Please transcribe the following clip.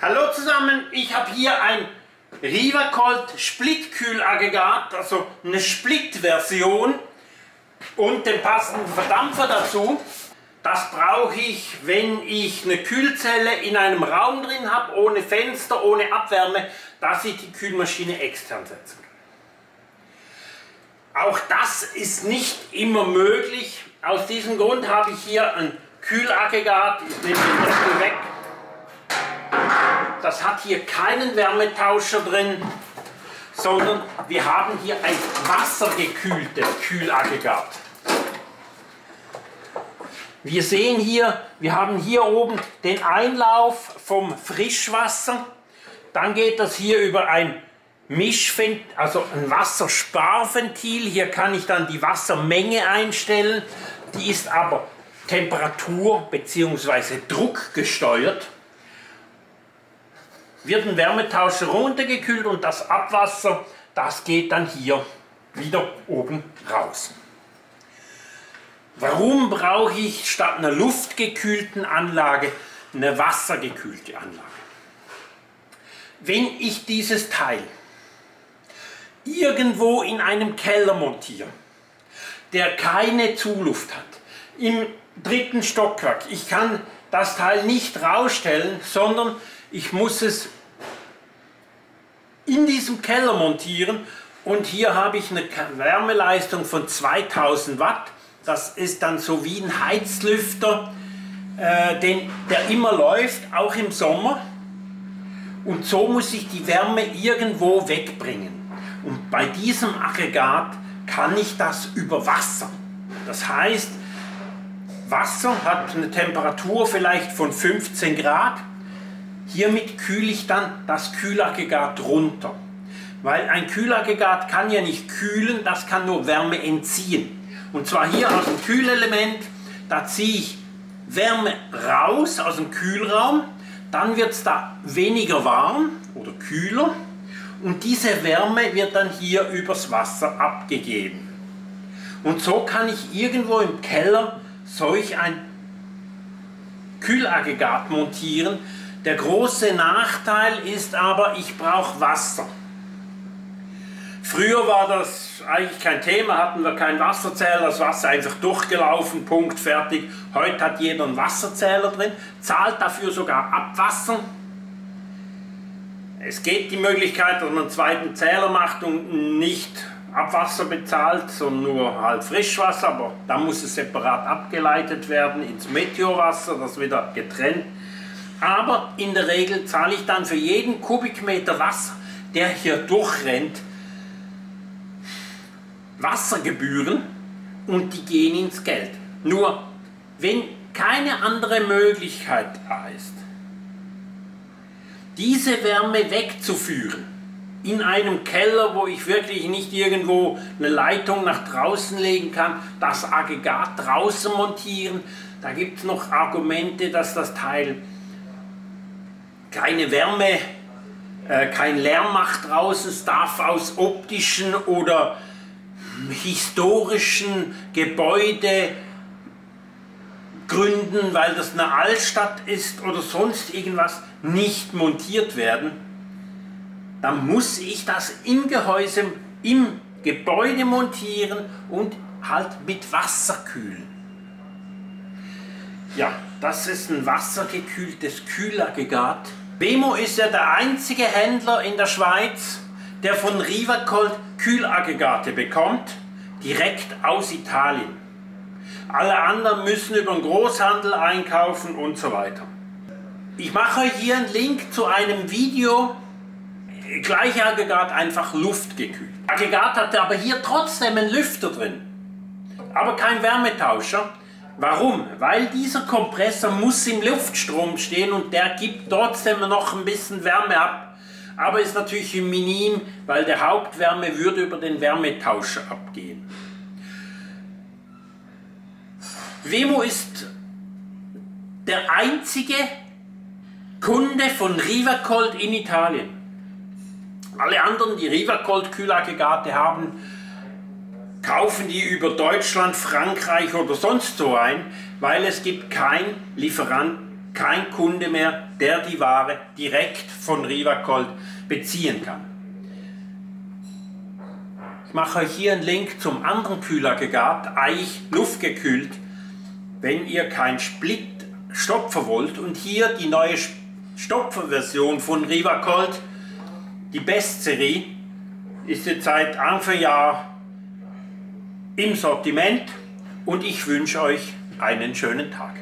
Hallo zusammen, ich habe hier ein Rivacolt Splitkühlaggregat, also eine Split-Version und den passenden Verdampfer dazu. Das brauche ich, wenn ich eine Kühlzelle in einem Raum drin habe, ohne Fenster, ohne Abwärme, dass ich die Kühlmaschine extern setzen kann. Auch das ist nicht immer möglich. Aus diesem Grund habe ich hier ein Kühlaggregat. Ich nehme den Deckel weg. Das hat hier keinen Wärmetauscher drin, sondern wir haben hier ein wassergekühltes Kühlaggregat. Wir sehen hier, wir haben hier oben den Einlauf vom Frischwasser. Dann geht das hier über ein Mischventil, also ein Wassersparventil. Hier kann ich dann die Wassermenge einstellen. Die ist aber Temperatur- bzw. Druck gesteuert. Wird ein Wärmetauscher runtergekühlt und das Abwasser, das geht dann hier wieder oben raus. Warum brauche ich statt einer luftgekühlten Anlage eine wassergekühlte Anlage? Wenn ich dieses Teil irgendwo in einem Keller montiere, der keine Zuluft hat, im dritten Stockwerk, ich kann das Teil nicht rausstellen, sondern ich muss es in diesem Keller montieren und hier habe ich eine Wärmeleistung von 2000 Watt das ist dann so wie ein Heizlüfter, äh, den, der immer läuft, auch im Sommer. Und so muss ich die Wärme irgendwo wegbringen. Und bei diesem Aggregat kann ich das über Wasser. Das heißt, Wasser hat eine Temperatur vielleicht von 15 Grad. Hiermit kühle ich dann das Kühlaggregat runter. Weil ein Kühlaggregat kann ja nicht kühlen, das kann nur Wärme entziehen. Und zwar hier aus dem Kühlelement, da ziehe ich Wärme raus aus dem Kühlraum, dann wird es da weniger warm oder kühler und diese Wärme wird dann hier übers Wasser abgegeben. Und so kann ich irgendwo im Keller solch ein Kühlaggregat montieren. Der große Nachteil ist aber, ich brauche Wasser. Früher war das eigentlich kein Thema, hatten wir keinen Wasserzähler, das Wasser einfach durchgelaufen, Punkt, fertig. Heute hat jeder einen Wasserzähler drin, zahlt dafür sogar Abwasser. Es geht die Möglichkeit, dass man einen zweiten Zähler macht und nicht Abwasser bezahlt, sondern nur halt Frischwasser, aber da muss es separat abgeleitet werden ins Meteorwasser, das wieder getrennt. Aber in der Regel zahle ich dann für jeden Kubikmeter Wasser, der hier durchrennt, Wassergebühren und die gehen ins Geld. Nur, wenn keine andere Möglichkeit da ist, diese Wärme wegzuführen, in einem Keller, wo ich wirklich nicht irgendwo eine Leitung nach draußen legen kann, das Aggregat draußen montieren, da gibt es noch Argumente, dass das Teil keine Wärme, äh, kein Lärm macht draußen, es darf aus optischen oder historischen Gebäude gründen, weil das eine Altstadt ist oder sonst irgendwas, nicht montiert werden, dann muss ich das im Gehäuse, im Gebäude montieren und halt mit Wasser kühlen. Ja, das ist ein wassergekühltes Kühlaggregat. Bemo ist ja der einzige Händler in der Schweiz, der von Rivacold Kühlaggregate bekommt, direkt aus Italien. Alle anderen müssen über den Großhandel einkaufen und so weiter. Ich mache euch hier einen Link zu einem Video, gleiche Aggregat, einfach luftgekühlt. Aggregat hatte aber hier trotzdem einen Lüfter drin, aber kein Wärmetauscher. Warum? Weil dieser Kompressor muss im Luftstrom stehen und der gibt trotzdem noch ein bisschen Wärme ab aber ist natürlich minim, weil der Hauptwärme würde über den Wärmetauscher abgehen. Wemo ist der einzige Kunde von Rivacold in Italien. Alle anderen, die Rivacold Kühlaggregate haben, kaufen die über Deutschland, Frankreich oder sonst so ein, weil es gibt keinen Lieferant kein Kunde mehr, der die Ware direkt von Rivacold beziehen kann. Ich mache euch hier einen Link zum anderen Kühlergregat, Eich luftgekühlt, wenn ihr kein Split stopfen wollt und hier die neue Stopferversion von Rivacold, die Bestserie, ist jetzt seit Anfang Jahr im Sortiment und ich wünsche euch einen schönen Tag.